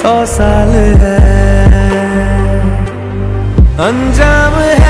सौ साल है। अंजाम है